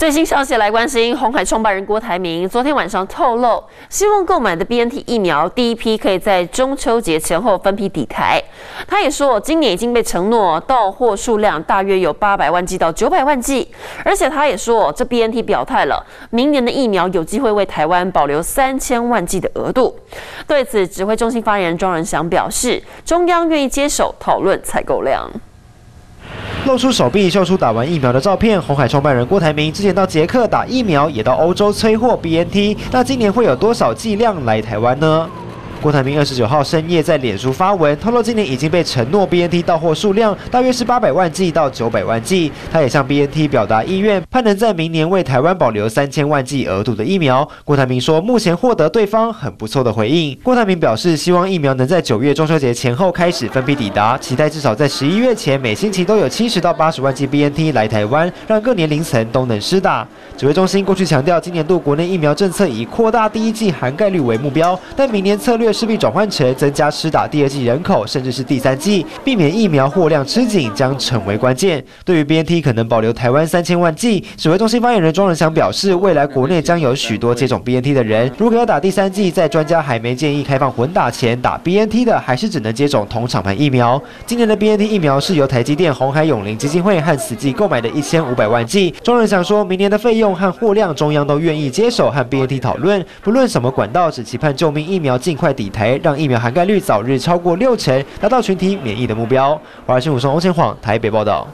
最新消息来关心，红海创办人郭台铭昨天晚上透露，希望购买的 BNT 疫苗第一批可以在中秋节前后分批抵台。他也说，今年已经被承诺到货数量大约有八百万剂到九百万剂，而且他也说，这 BNT 表态了，明年的疫苗有机会为台湾保留三千万剂的额度。对此，指挥中心发言人庄仁祥表示，中央愿意接手讨论采购量。露出手臂秀出打完疫苗的照片，红海创办人郭台铭之前到捷克打疫苗，也到欧洲催货 BNT，那今年会有多少剂量来台湾呢？郭台铭二十九号深夜在脸书发文，透露今年已经被承诺 BNT 到货数量大约是八百万剂到九百万剂。他也向 BNT 表达意愿，盼能在明年为台湾保留三千万剂额度的疫苗。郭台铭说，目前获得对方很不错的回应。郭台铭表示，希望疫苗能在九月中秋节前后开始分批抵达，期待至少在十一月前每星期都有七十到八十万剂 BNT 来台湾，让各年龄层都能施打。指挥中心过去强调，今年度国内疫苗政策以扩大第一剂含概率为目标，但明年策略。势必转换成增加施打第二剂人口，甚至是第三剂，避免疫苗货量吃紧将成为关键。对于 BNT 可能保留台湾三千万剂，指挥中心发言人庄仁祥表示，未来国内将有许多接种 BNT 的人，如果要打第三剂，在专家还没建议开放混打前打 BNT 的，还是只能接种同厂牌疫苗。今年的 BNT 疫苗是由台积电、红海永龄基金会和死记购买的一千五百万剂。庄仁祥说明年的费用和货量，中央都愿意接手和 BNT 讨论，不论什么管道，只期盼救命疫苗尽快。底台让疫苗涵盖率早日超过六成，达到群体免疫的目标。华视新闻欧千晃台北报道。